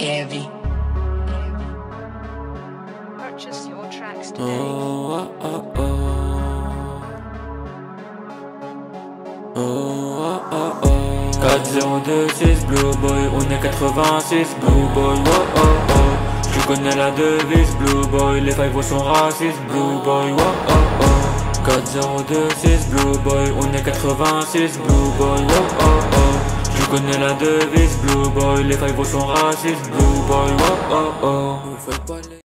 heavy. Purchase your tracks today. Oh, oh, oh, oh. Oh, oh, oh, oh. 4026 Blue Boy, on est 86 Blue Boy, oh oh oh. Tu connais la devise Blue Boy, les five sont racistes Blue Boy, oh oh oh. 4026 Blue Boy, on est 86 Blue Boy, oh oh oh. Connais la devise Blue Boy, les five sont racistes Blue Boy, oh oh oh. Vous faites pas les-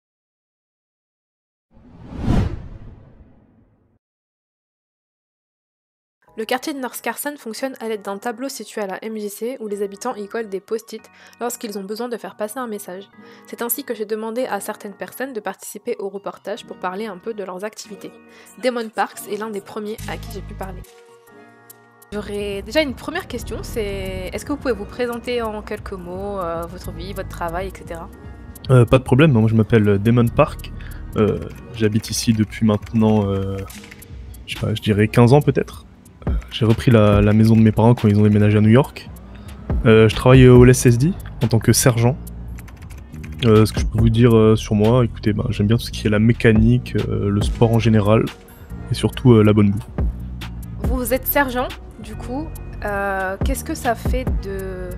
Le quartier de North Carson fonctionne à l'aide d'un tableau situé à la MJC où les habitants y collent des post-it lorsqu'ils ont besoin de faire passer un message. C'est ainsi que j'ai demandé à certaines personnes de participer au reportage pour parler un peu de leurs activités. Damon Parks est l'un des premiers à qui j'ai pu parler. J'aurais déjà une première question, c'est est-ce que vous pouvez vous présenter en quelques mots euh, votre vie, votre travail, etc. Euh, pas de problème, moi je m'appelle Damon Park. Euh, J'habite ici depuis maintenant, euh, je, sais pas, je dirais 15 ans peut-être. Euh, J'ai repris la, la maison de mes parents quand ils ont déménagé à New York. Euh, je travaille au LSSD en tant que sergent. Euh, ce que je peux vous dire euh, sur moi, écoutez, ben, j'aime bien tout ce qui est la mécanique, euh, le sport en général, et surtout euh, la bonne bouffe. Vous êtes sergent, du coup. euh, Qu'est-ce que ça fait de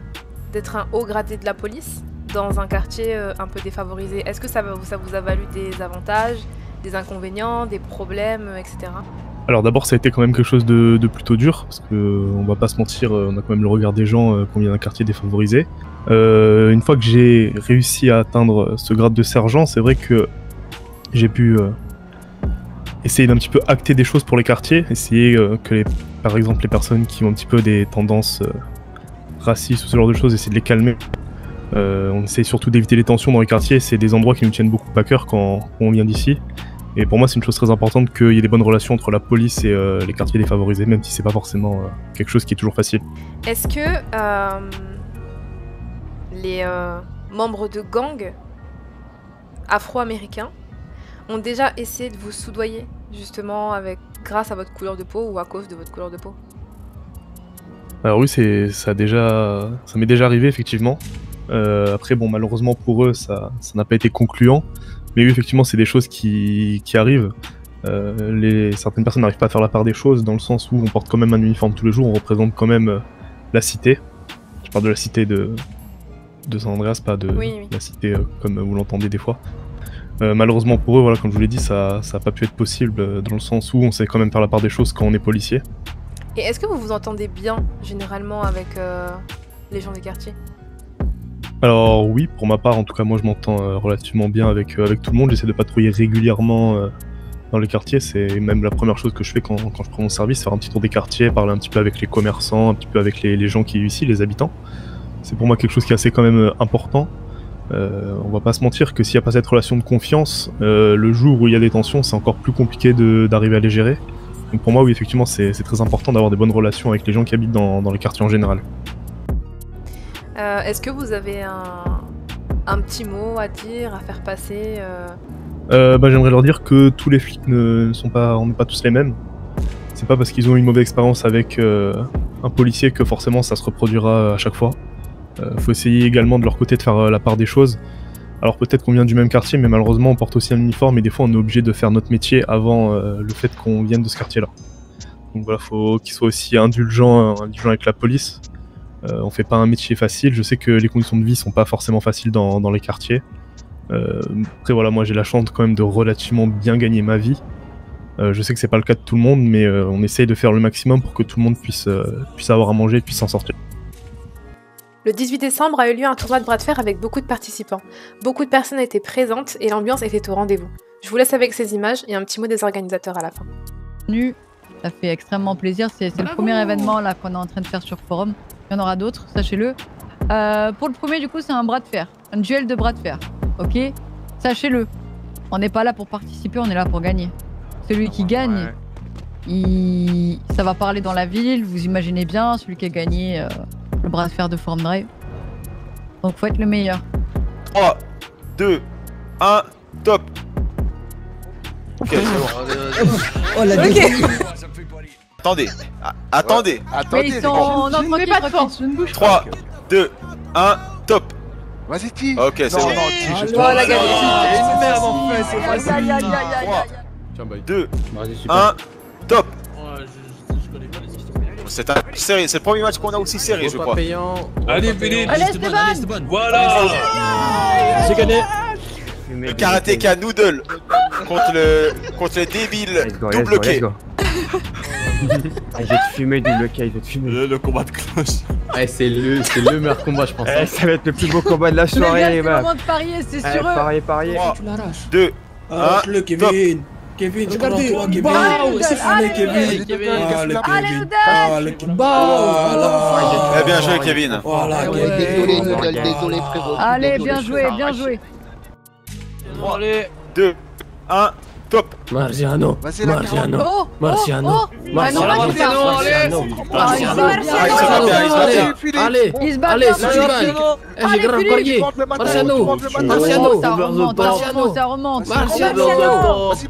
d'être un haut gradé de la police dans un quartier euh, un peu défavorisé? Est-ce que ça, ça vous a valu des avantages, des inconvénients, des problèmes, etc. Alors d'abord ça a été quand même quelque chose de, de plutôt dur, parce que euh, on va pas se mentir, on a quand même le regard des gens euh, qu'on vient d'un quartier défavorisé. Une fois que j'ai réussi à atteindre ce grade de sergent, c'est vrai que j'ai pu essayer d'un petit peu acter des choses pour les quartiers, essayer euh, que par exemple les personnes qui ont un petit peu des tendances euh, racistes ou ce genre de choses, essayer de les calmer. Euh, on essaie surtout d'éviter les tensions dans les quartiers, c'est des endroits qui nous tiennent beaucoup à cœur quand, quand on vient d'ici. Et pour moi, c'est une chose très importante qu'il y ait des bonnes relations entre la police et les quartiers défavorisés, même si c'est pas forcément quelque chose qui est toujours facile. Est-ce que les membres de gangs afro-américains ont déjà essayé de vous soudoyer, justement, avec, grâce à votre couleur de peau ou à cause de votre couleur de peau Alors oui, c'est ça a déjà, ça m'est déjà arrivé effectivement. Euh, après, bon, malheureusement pour eux, ça, ça n'a pas été concluant. Mais oui, effectivement, c'est des choses qui, qui arrivent. Euh, les, certaines personnes n'arrivent pas à faire la part des choses dans le sens où on porte quand même un uniforme tous les jours, on représente quand même euh, la cité. Je parle de la cité de, de San Andreas, pas de Oui, oui. la cité comme vous l'entendez des fois. Euh, malheureusement pour eux, voilà, comme je vous l'ai dit, ça n'a pas pu être possible euh, dans le sens où on sait quand même faire la part des choses quand on est policier. Et est-ce que vous vous entendez bien, généralement, avec euh, les gens des quartiers? Alors oui, pour ma part, en tout cas, moi je m'entends relativement bien avec, avec tout le monde. J'essaie de patrouiller régulièrement dans les quartiers. C'est même la première chose que je fais quand, quand je prends mon service, faire un petit tour des quartiers, parler un petit peu avec les commerçants, un petit peu avec les, les gens qui vivent ici, les habitants. C'est pour moi quelque chose qui est assez quand même important. Euh, on va pas se mentir que s'il n'y a pas cette relation de confiance, euh, le jour où il y a des tensions, c'est encore plus compliqué d'arriver à les gérer. Donc pour moi, oui, effectivement, c'est très important d'avoir des bonnes relations avec les gens qui habitent dans, dans les quartiers en général. Euh, Est-ce que vous avez un, un petit mot à dire, à faire passer bah, J'aimerais leur dire que tous les flics ne, ne sont pas, on n'est pas tous les mêmes. C'est pas parce qu'ils ont une mauvaise expérience avec un policier que forcément ça se reproduira à chaque fois. Euh, faut essayer également de leur côté de faire euh, la part des choses. Alors peut-être qu'on vient du même quartier, mais malheureusement on porte aussi un uniforme et des fois on est obligé de faire notre métier avant euh, le fait qu'on vienne de ce quartier-là. Donc voilà, faut qu'ils soient aussi indulgents, indulgents avec la police. Euh, on fait pas un métier facile. Je sais que les conditions de vie sont pas forcément faciles dans, les quartiers. Après voilà, moi j'ai la chance quand même de relativement bien gagner ma vie. Je sais que c'est pas le cas de tout le monde, mais on essaye de faire le maximum pour que tout le monde puisse, puisse avoir à manger et puisse s'en sortir. Le 18 décembre a eu lieu un tournoi de bras de fer avec beaucoup de participants. Beaucoup de personnes étaient présentes et l'ambiance était au rendez-vous. Je vous laisse avec ces images et un petit mot des organisateurs à la fin. Ça fait extrêmement plaisir. C'est le premier événement là qu'on est en train de faire sur Forum. Il y en aura d'autres, sachez-le. Euh, pour le premier, du coup, c'est un bras de fer, un duel de bras de fer. Ok? Sachez-le. On n'est pas là pour participer, on est là pour gagner. Celui qui gagne, il... ça va parler dans la ville. Vous imaginez bien, celui qui a gagné euh, le bras de fer de Forum Drive. Donc, faut être le meilleur. 3, 2, 1, top Ok, c'est bon. Oh la Ok. Attendez, ah, attendez Mais ils sont... Non, tranquille, tranquille. 3, 2, 1, top Vas-y, Ti. Ok, c'est Non, bon. non, je Oh, la galère. C'est merde, en fait, c'est facile. aïe, aïe, aïe, aïe, aïe. 3, 2, Vas-y, super. 1, top C'est un serré, c'est le premier match qu'on a aussi serré, je crois. payant. Allez. Philippe. Allez, Esteban. Voilà J'ai gagné. Le karatéka Noodle contre le contre le débile double K. Ah, je vais te fumer, double K, je vais te fumer. Le, le combat de cloche. Eh, c'est le, c'est le meilleur combat, je pense. Eh, ça va être le plus beau combat de la Les gars, soirée, c'est le moment de parier, c'est Eh, sur eux. pariez, pariez. 3, Tu l'arraches. 2, Arrache-le, Kevin. Kevin, tu Regardez. prends toi, Kevin. Allez, C'est allez, Kevin. allez, Kevin. Allez, Kevin. Oudal. Allez, Kevin. Voilà. Eh bien joué Kevin. Voilà, Ouais, Kevin. désolé, frérot. Allez, bien joué, bien joué. Allez. 2, 1, top Marciano. Marciano. Oh, Marciano. oh, oh. Ah Marciano. Marciano. Bien. Philippe. Allez, Il se bat allez, bien, si tu Marciano. gagnes. Allez, j'ai grave parié. Marciano. Marciano. Marciano. ça remonte. Marciano.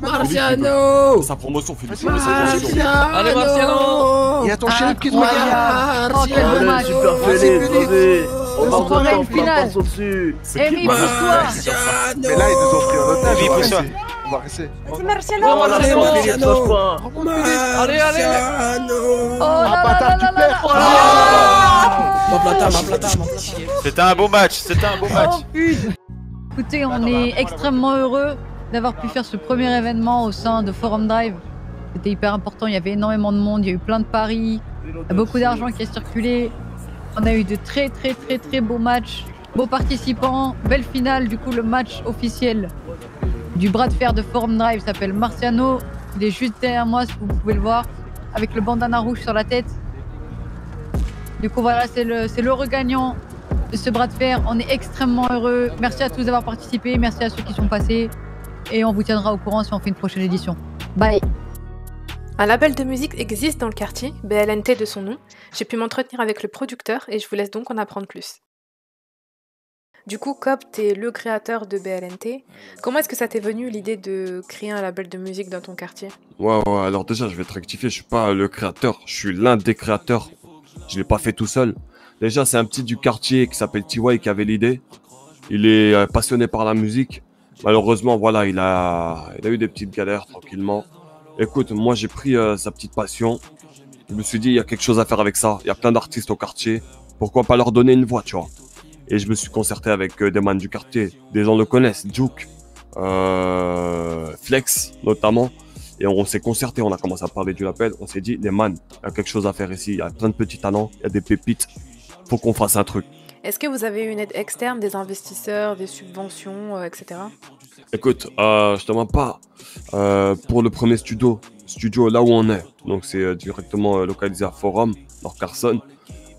Marciano. Sa promotion, Philippe. Marciano. Allez, Marciano. Il y a ton shérif qui te regarde. Vas-y, Philippe. On se croirait une finale. Amy, pousse-toi. Mais là, ils nous ont pris en otage. Oui, on va pousse-toi. rester. On va rester. Allez, Marciano. Allez, allez. Oh Ah, là là bâtard, là tu là perds. là. Ma plata, ma plata, ma plata. C'était un beau match, c'était un beau match. Oh putain. Écoutez, on est extrêmement heureux d'avoir pu faire ce premier événement au sein de Forum Drive. C'était hyper important, il y avait énormément de monde, il y a eu plein de paris, beaucoup d'argent qui a circulé. On a eu de très très très très beaux matchs, beaux participants, belle finale. Du coup, le match officiel du bras de fer de Forum Drive s'appelle Marciano. Il est juste derrière moi, si vous pouvez le voir, avec le bandana rouge sur la tête. Du coup, voilà, c'est le, c'est le regagnant de ce bras de fer. On est extrêmement heureux. Merci à tous d'avoir participé. Merci à ceux qui sont passés. Et on vous tiendra au courant si on fait une prochaine édition. Bye. Un label de musique existe dans le quartier, BLNT de son nom. J'ai pu m'entretenir avec le producteur et je vous laisse donc en apprendre plus. Du coup, Cobb, t'es le créateur de BLNT. Comment est-ce que ça t'est venu l'idée de créer un label de musique dans ton quartier? Ouais, ouais, alors déjà, je vais te rectifier, je suis pas le créateur, je suis l'un des créateurs. Je l'ai pas fait tout seul. Déjà, c'est un petit du quartier qui s'appelle TY qui avait l'idée. Il est euh, passionné par la musique. Malheureusement, voilà, il a, il a eu des petites galères tranquillement. Écoute, moi, j'ai pris euh, sa petite passion. Je me suis dit, il y a quelque chose à faire avec ça. Il y a plein d'artistes au quartier. Pourquoi pas leur donner une voix, tu vois? Et je me suis concerté avec euh, des man du quartier. Des gens le connaissent, Juke, euh, Flex notamment. Et on s'est concerté, on a commencé à parler du label. On s'est dit, les man, il y a quelque chose à faire ici. Il y a plein de petits talents, il y a des pépites. Faut qu'on fasse un truc. Est-ce que vous avez une aide externe, des investisseurs, des subventions, euh, etc. Écoute, euh, je te mens pas. Euh, pour le premier studio, studio là où on est, donc c'est directement localisé à Forum, Nord Carson.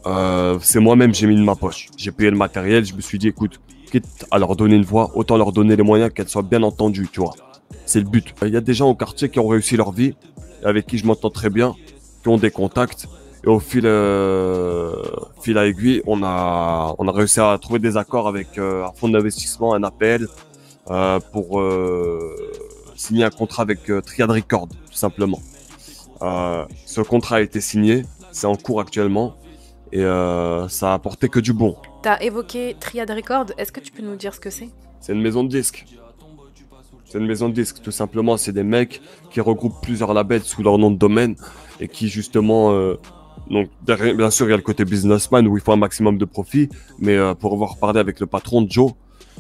Euh, c'est moi-même, j'ai mis de ma poche. J'ai payé le matériel, je me suis dit, écoute, quitte à leur donner une voix, autant leur donner les moyens qu'elle soit bien entendue, tu vois. C'est le but. Il y a des gens au quartier qui ont réussi leur vie, avec qui je m'entends très bien, qui ont des contacts. Et au fil, euh, fil à aiguille, on a, on a réussi à trouver des accords avec euh, un fonds d'investissement, un APL, pour signer un contrat avec Triad Record, tout simplement. Ce contrat a été signé, c'est en cours actuellement, et euh, ça a apporté que du bon. T'as évoqué Triad Record, est-ce que tu peux nous dire ce que c'est? C'est une maison de disques. C'est une maison de disques, tout simplement. C'est des mecs qui regroupent plusieurs labels sous leur nom de domaine et qui, justement, euh, donc, bien sûr, il y a le côté businessman où il faut un maximum de profit, mais euh, pour avoir parlé avec le patron, Joe,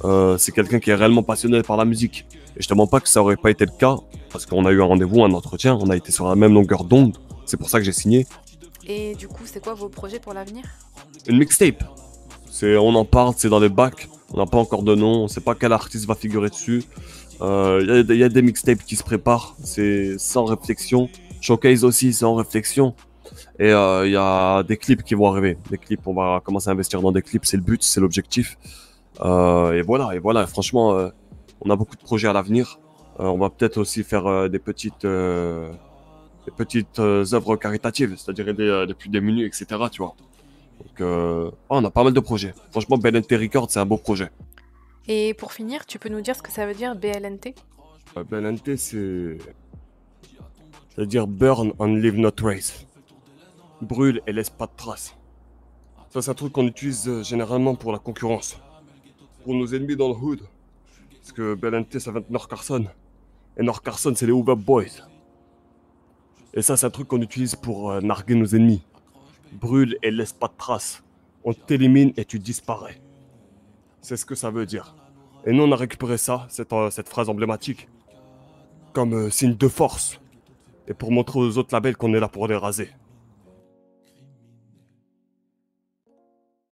euh, c'est quelqu'un qui est réellement passionné par la musique. Et je te mens pas que ça aurait pas été le cas, parce qu'on a eu un rendez-vous, un entretien, on a été sur la même longueur d'onde. C'est pour ça que j'ai signé. Et du coup, c'est quoi vos projets pour l'avenir? Une mixtape. C'est, on en parle, c'est dans les bacs. On n'a pas encore de nom, on sait pas quel artiste va figurer dessus. Euh, Il il y a des mixtapes qui se préparent, c'est sans réflexion. Showcase aussi, sans réflexion. Et euh, il y a des clips qui vont arriver. Des clips, on va commencer à investir dans des clips, c'est le but, c'est l'objectif. Euh, et voilà, et voilà. Franchement, euh, on a beaucoup de projets à l'avenir. Euh, on va peut-être aussi faire euh, des petites, euh, des petites euh, œuvres caritatives, c'est-à-dire aider euh, les plus démunis, etc. Tu vois. Donc, euh, on a pas mal de projets. Franchement, BLNT Records, c'est un beau projet. Et pour finir, tu peux nous dire ce que ça veut dire BLNT Euh, BLNT, c'est. C'est-à-dire burn and leave no trace. Brûle et laisse pas de traces. Ça, c'est un truc qu'on utilise généralement pour la concurrence. pour nos ennemis dans le hood. Parce que BLNT, ça vient de North Carson. Et North Carson, c'est les Hoover Boys. Et ça, c'est un truc qu'on utilise pour euh, narguer nos ennemis. Brûle et laisse pas de traces. On t'élimine et tu disparais. C'est ce que ça veut dire. Et nous, on a récupéré ça, cette, euh, phrase emblématique, comme euh, signe de force. Et pour montrer aux autres labels qu'on est là pour les raser.